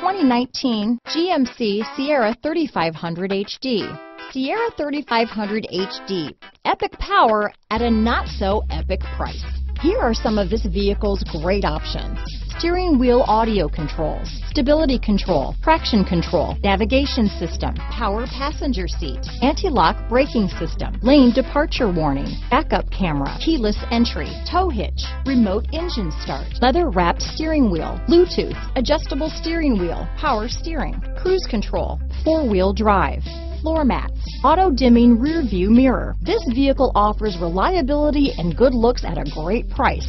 2019 GMC Sierra 3500 HD. Sierra 3500 HD, epic power at a not so epic price. Here are some of this vehicle's great options. Steering wheel audio controls, stability control, traction control, navigation system, power passenger seat, anti-lock braking system, lane departure warning, backup camera, keyless entry, tow hitch, remote engine start, leather wrapped steering wheel, Bluetooth, adjustable steering wheel, power steering, cruise control, four wheel drive, floor mats, auto dimming rear view mirror. This vehicle offers reliability and good looks at a great price.